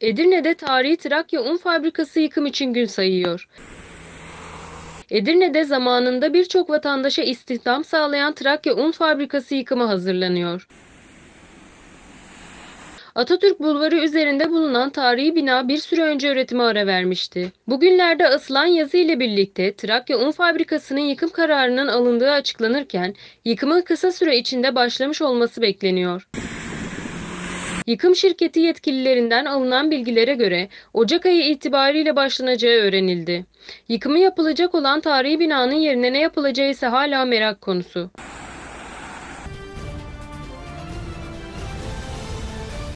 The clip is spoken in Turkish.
Edirne'de tarihi Trakya Un Fabrikası yıkım için gün sayıyor. Edirne'de zamanında birçok vatandaşa istihdam sağlayan Trakya Un Fabrikası yıkımı hazırlanıyor. Atatürk Bulvarı üzerinde bulunan tarihi bina bir süre önce üretime ara vermişti. Bugünlerde asılan yazı ile birlikte Trakya Un Fabrikası'nın yıkım kararının alındığı açıklanırken yıkımın kısa süre içinde başlamış olması bekleniyor. Yıkım şirketi yetkililerinden alınan bilgilere göre Ocak ayı itibariyle başlanacağı öğrenildi. Yıkımı yapılacak olan tarihi binanın yerine ne yapılacağı ise hala merak konusu.